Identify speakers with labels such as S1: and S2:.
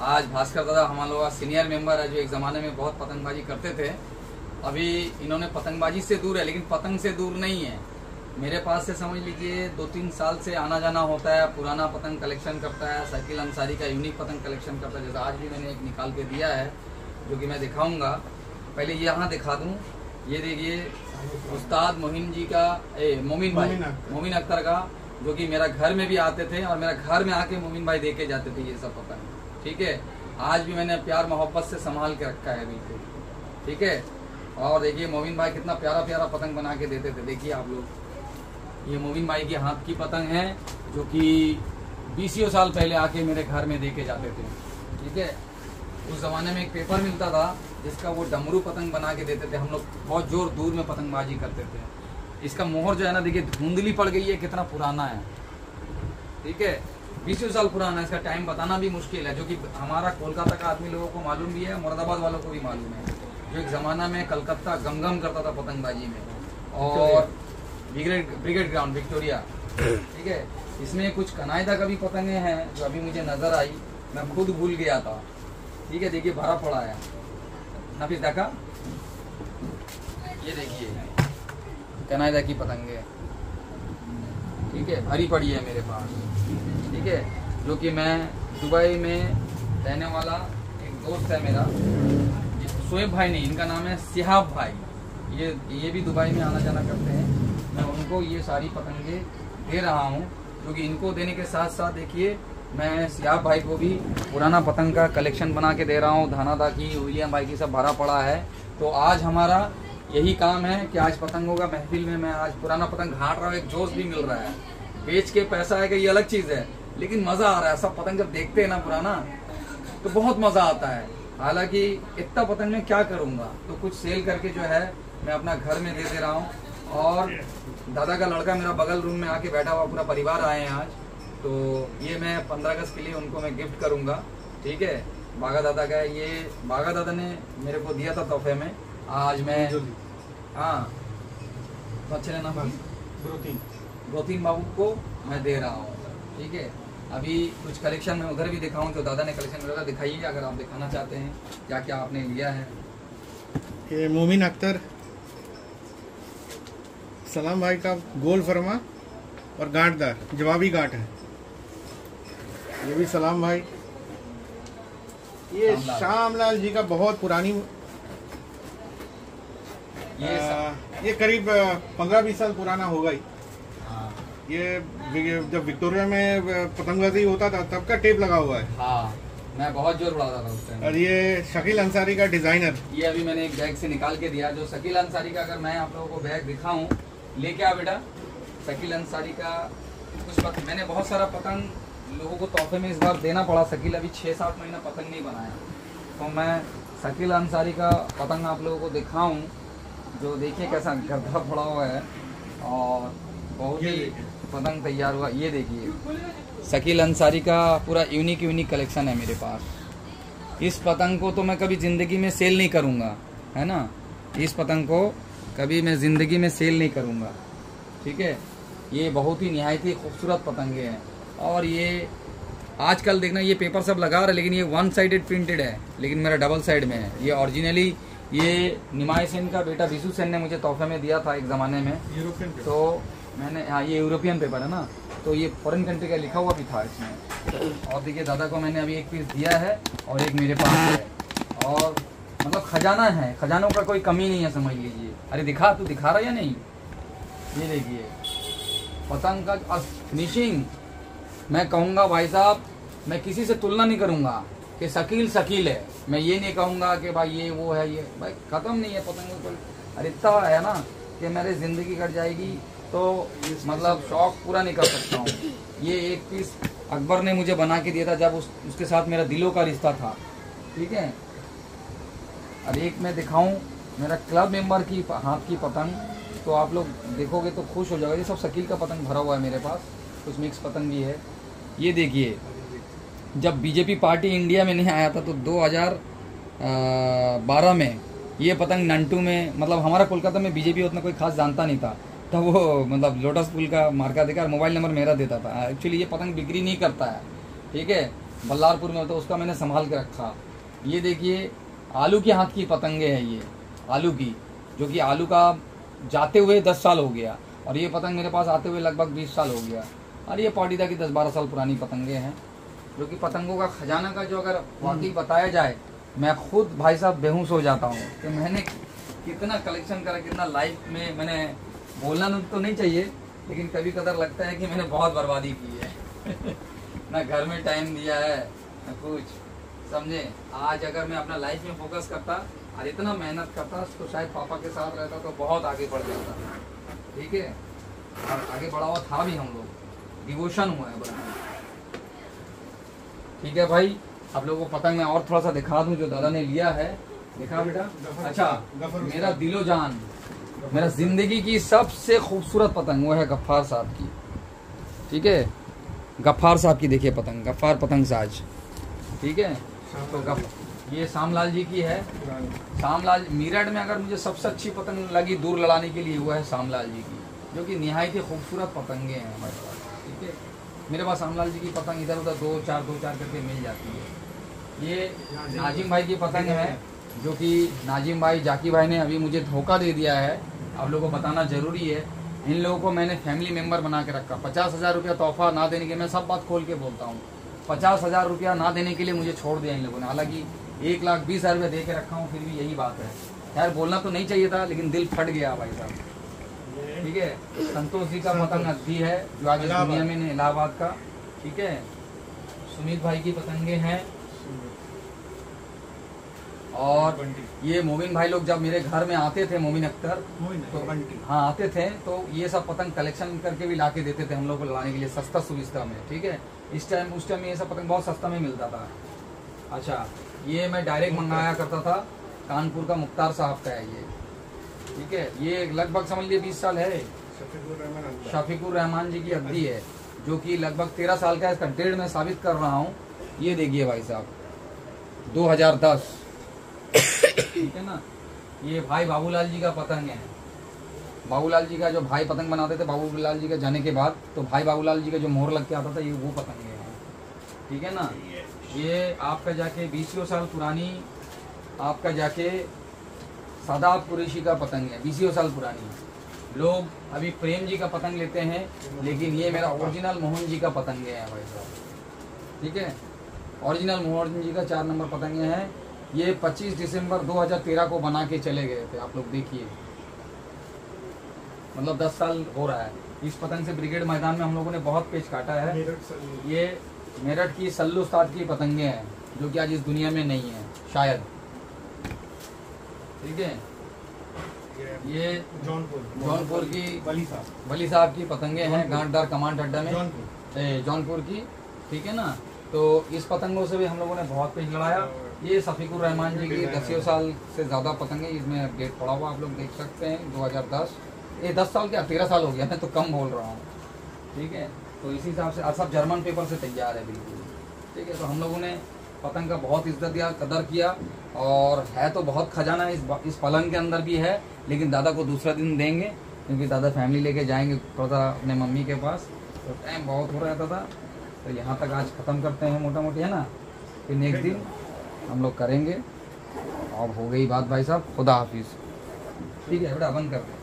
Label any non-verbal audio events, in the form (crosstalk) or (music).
S1: आज भास्कर दादा हमारे लोग सीनियर मेंबर है जो एक ज़माने में बहुत पतंगबाजी करते थे। अभी इन्होंने पतंगबाजी से दूर है लेकिन पतंग से दूर नहीं है। मेरे पास से समझ लीजिए दो तीन साल से आना जाना होता है पुराना पतंग कलेक्शन करता है शकील अंसारी का यूनिक पतंग कलेक्शन करता है जैसे आज भी मैंने एक निकाल के दिया है जो कि मैं दिखाऊँगा। पहले यहाँ दिखा दूँ। ये देखिए उस्ताद मोहिन जी का ए मोमिन भाई
S2: मोमिन अख्तर
S1: का जो कि मेरा घर में भी आते थे और मेरा घर में आके मोमिन भाई दे के जाते थे ये सब पतंग ठीक है? आज भी मैंने प्यार मोहब्बत से संभाल के रखा है बिल्कुल ठीक है? और देखिए, मोमिन भाई कितना प्यारा प्यारा पतंग बना के देते थे। देखिए आप लोग। ये मोमिन भाई के हाथ की पतंग है, जो कि बीसियों साल पहले आके मेरे घर में दे के जाते थे। ठीक है? उस जमाने में एक पेपर मिलता था, जिसका वो डमरू पतंग बना के देते थे। हम लोग बहुत ज़ोर दूर में पतंगबाजी करते थे। इसका मोहर जो है ना देखिए धुंधली पड़ गई है कितना पुराना है। ठीक है? बीसों साल पुराना है इसका टाइम बताना भी मुश्किल है जो कि हमारा कोलकाता का आदमी लोगों को मालूम भी है मुरादाबाद वालों को भी मालूम है। जो एक ज़माना में कलकत्ता गमगम करता था पतंगबाजी में। और ब्रिगेड ब्रिगेड ग्राउंड विक्टोरिया। ठीक है? इसमें कुछ कनायदा का भी पतंगे हैं जो अभी मुझे नज़र आई मैं खुद भूल गया था। ठीक है? देखिए भरा पड़ा है। नफीस देखा ये देखिए। कनायदा की पतंगे? ठीक है भरी पड़ी है मेरे पास। ठीक है, जो कि मैं दुबई में रहने वाला एक दोस्त है मेरा शोएब भाई नहीं, इनका नाम है सिहाब भाई। ये ये भी दुबई में आना जाना करते हैं। मैं उनको ये सारी पतंगे दे रहा हूँ क्योंकि इनको देने के साथ साथ देखिए, मैं सियाब भाई को भी पुराना पतंग का कलेक्शन बना के दे रहा हूँ। धानादा की विलियम भाई की सब भरा पड़ा है। तो आज हमारा यही काम है कि आज पतंगों का महफिल में मैं आज पुराना पतंग घाट रहा हूँ, एक जोश भी मिल रहा है। बेच के पैसा कि ये अलग चीज़ है, लेकिन मज़ा आ रहा है। सब पतंग जब देखते हैं ना पुराना तो बहुत मज़ा आता है। हालाँकि इतना पतंग में क्या करूँगा? तो कुछ सेल करके जो है, मैं अपना घर में दे दे रहा हूँ। और दादा का लड़का मेरा बगल रूम में आके बैठा हुआ, पूरा परिवार आए हैं आज। तो ये मैं पंद्रह अगस्त के लिए उनको मैं गिफ्ट करूँगा। ठीक है? बागा दादा का। ये, बागा दादा ने मेरे को दिया था तोहफे में। आज मैं हाँ। तो अच्छे नाम
S2: प्रोटीन
S1: रोतीन बाबू को मैं दे रहा हूँ। ठीक है? अभी कुछ कलेक्शन में उधर भी दिखाऊँ जो दादा ने कलेक्शन वगैरह दिखाइए अगर आप दिखाना चाहते हैं क्या क्या आपने लिया है।
S2: ये मोमिन अख्तर। सलाम भाई का गोल फरमा और गांठदार जवाबी गांठ है। ये भी सलाम भाई। ये।
S1: श्यामलाल
S2: जी का बहुत पुरानी
S1: ये
S2: आ, ये करीब पंद्रह बीस साल पुराना होगा ही।
S1: हाँ।
S2: ये जब विक्टोरिया में पतंगबाजी होता था तब का टेप लगा हुआ है।
S1: हाँ मैं बहुत ज़ोर उड़ाता था उस टाइम
S2: और ये शकील अंसारी का डिज़ाइनर
S1: ये अभी मैंने एक बैग से निकाल के दिया जो शकील अंसारी का अगर मैं आप लोगों को बैग दिखाऊँ लेके आ बेटा। शकील अंसारी का कुछ पत, मैंने बहुत सारा पतंग लोगों को तोहफे में इस बार देना पड़ा। शकील अभी छः सात महीना पतंग नहीं बनाया। तो मैं शकील अंसारी का पतंग आप लोगों को दिखाऊँ जो देखिए कैसा गड्ढा पड़ा हुआ है और बहुत ही पतंग तैयार हुआ। ये देखिए। शकील अंसारी का पूरा यूनिक यूनिक कलेक्शन है मेरे पास। इस पतंग को तो मैं कभी ज़िंदगी में सेल नहीं करूँगा है ना? इस पतंग को कभी मैं ज़िंदगी में सेल नहीं करूँगा। ठीक है? ये बहुत ही नहायत ही खूबसूरत पतंगे हैं। और ये आजकल देखना ये पेपर सब लगा रहा है लेकिन ये वन साइडेड प्रिंटेड है लेकिन मेरा डबल साइड में है। ये ओरिजिनली ये निमाई सेन का बेटा विशु सेन ने मुझे तोहफे में दिया था एक ज़माने में।
S2: यूरोपियन
S1: तो मैंने हाँ ये यूरोपियन पेपर है ना? तो ये फॉरेन कंट्री का लिखा हुआ भी था इसमें। और देखिए दादा को मैंने अभी एक पीस दिया है और एक मेरे पास है। और मतलब खजाना है। खजानों का कोई कमी नहीं है समझ लीजिए। अरे दिखा तू दिखा रहा है या नहीं? ये देखिए। पतंग का फिनिशिंग मैं कहूँगा भाई साहब मैं किसी से तुलना नहीं करूँगा। कि शकील शकील है। मैं ये नहीं कहूँगा कि भाई ये वो है ये भाई ख़त्म नहीं है पतंग पर। अरे इतना है ना कि मेरी ज़िंदगी कट जाएगी तो मतलब शौक पूरा नहीं कर सकता हूँ। ये एक पीस अकबर ने मुझे बना के दिया था जब उस, उसके साथ मेरा दिलों का रिश्ता था। ठीक है? और एक मैं दिखाऊँ मेरा क्लब मेंबर की हाथ की पतंग तो आप लोग देखोगे तो खुश हो जाओगे। ये सब शकील का पतंग भरा हुआ है मेरे पास कुछ मिक्स पतंग भी है। ये देखिए। जब बीजेपी पार्टी इंडिया में नहीं आया था तो 2012 में ये पतंग नंटू में मतलब हमारा कोलकाता में बीजेपी उतना कोई खास जानता नहीं था। तब वो मतलब लोटस फूल का मार्का देकर मोबाइल नंबर मेरा देता था। एक्चुअली ये पतंग बिक्री नहीं करता है, ठीक है? बल्लारपुर में तो उसका मैंने संभाल के रखा। ये देखिए, आलू के हाथ की पतंगे हैं ये, आलू की, जो कि आलू का जाते हुए दस साल हो गया, और ये पतंग मेरे पास आते हुए लगभग बीस साल हो गया। और ये पाटीदा की दस बारह साल पुरानी पतंगे हैं। जो कि पतंगों का खजाना का जो अगर वाकई बताया जाए, मैं खुद भाई साहब बेहूस हो जाता हूँ कि मैंने कितना कलेक्शन करा, कितना लाइफ में मैंने बोलना तो नहीं चाहिए, लेकिन कभी कदर लगता है कि मैंने बहुत बर्बादी की है। (laughs) ना घर में टाइम दिया है, ना कुछ। समझे? आज अगर मैं अपना लाइफ में फोकस करता और इतना मेहनत करता तो शायद पापा के साथ रहता तो बहुत आगे बढ़ जाता। ठीक है? और आगे बढ़ा हुआ था भी हम लोग। डिवोशन हुआ है बड़ा ठीक है भाई आप लोगों को पतंग मैं और थोड़ा सा दिखा दूँ जो दादा ने लिया है। दिखा बेटा? अच्छा मेरा दिलो जान मेरा ज़िंदगी की सबसे खूबसूरत पतंग वो है गफ्फार साहब की। ठीक है? गफ्फार साहब की देखिए पतंग गफ्फार पतंग साज। ठीक है? तो गफ ये शामलाल जी की है। शामलाल मीरठ में अगर मुझे सबसे अच्छी पतंग लगी दूर लड़ाने के लिए वो है शामलाल जी की जो कि निहायत ही खूबसूरत पतंगे हैं हमारे पास। ठीक है? मेरे पास रामलाल जी की पतंग इधर उधर दो चार दो चार करके मिल जाती है। ये नाजिम भाई की पतंग है, जो कि नाजिम भाई, जाकी भाई ने अभी मुझे धोखा दे दिया है। आप लोगों को बताना ज़रूरी है। इन लोगों को मैंने फैमिली मेंबर बना के रखा। पचास हज़ार रुपया तोहफा ना देने के, मैं सब बात खोल के बोलता हूँ। पचास हज़ार रुपया ना देने के लिए मुझे छोड़ दिया इन लोगों ने। हालाँकि एक लाख बीस हज़ार रुपया दे के रखा हूँ, फिर भी यही बात है। खैर, बोलना तो नहीं चाहिए था, लेकिन दिल फट गया भाई साहब। ठीक है? संतोष जी का पतंग अद्दी है जो आज दुनिया में इलाहाबाद का। ठीक है? सुमित भाई की पतंगे हैं। और ये मोमिन भाई लोग जब मेरे घर में आते थे मोमिन अख्तर तो हाँ आते थे तो ये सब पतंग कलेक्शन करके भी ला के देते थे हम लोग को लाने के लिए सस्ता सुविधा में ठीक है? इस टाइम उस टाइम ये सब पतंग बहुत सस्ता में मिलता था। अच्छा ये मैं डायरेक्ट मंगाया करता था कानपुर का मुख्तार साहब का है ये। ठीक है, ये लगभग समझ लीजिए बीस साल है। शफीकुर रहमान जी की अद्दी है, जो कि लगभग तेरह साल का है इसका डेढ़ में साबित कर रहा हूँ। ये देखिए भाई साहब 2010 ठीक है ना? ये भाई बाबूलाल जी का पतंग है। बाबूलाल जी का जो भाई पतंग बनाते थे, बाबूलाल जी के जाने के बाद तो भाई बाबूलाल जी का जो मोहर लग के आता था, ये वो पतंग है। ठीक है ना? ये आपका जाके बीसियों साल पुरानी, आपका जाके सादाब कुरेशी का पतंग है बीसियों साल पुरानी। है लोग अभी प्रेम जी का पतंग लेते हैं लेकिन ये मेरा ओरिजिनल मोहन जी का पतंग है भाई साहब। ठीक है? ओरिजिनल मोहन जी का चार नंबर पतंगे हैं। ये 25 दिसंबर 2013 को बना के चले गए थे आप लोग देखिए। मतलब 10 साल हो रहा है। इस पतंग से ब्रिगेड मैदान में हम लोगों ने बहुत पेच काटा है। ये मेरठ की सल्लू की पतंगे हैं जो कि आज इस दुनिया में नहीं है शायद। ठीक है? ये
S2: जौनपुर।
S1: जौनपुर की
S2: बली साहब।
S1: साहब की पतंगे हैं गांठदार कमांड अड्डा में।
S2: जौनपुर।
S1: की ठीक है ना? तो इस पतंगों से भी हम लोगों ने बहुत पेज लड़ाया। ये सफीकुर रहमान जी की दसियों साल से ज़्यादा पतंगे इसमें अपडेट पड़ा हुआ आप लोग देख सकते हैं 2010 ये 10 साल क्या तेरह साल हो गया मैं तो कम बोल रहा हूँ। ठीक है? तो इसी हिसाब से सब जर्मन पेपर से तैयार है बिल्कुल। ठीक है तो हम लोगों ने पतंग का बहुत इज़्ज़त दिया कदर किया और है तो बहुत खजाना इस इस पलंग के अंदर भी है लेकिन दादा को दूसरा दिन देंगे क्योंकि दादा फैमिली लेके जाएँगे थोड़ा सा अपने मम्मी के पास। तो टाइम बहुत हो रहता था तो यहाँ तक आज ख़त्म करते हैं मोटा मोटी है ना? फिर नेक्स्ट दिन हम लोग करेंगे और हो गई बात भाई साहब खुदा हाफिज़। ठीक है बेटा बंद कर दे